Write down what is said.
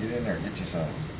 Get in there, and get you some.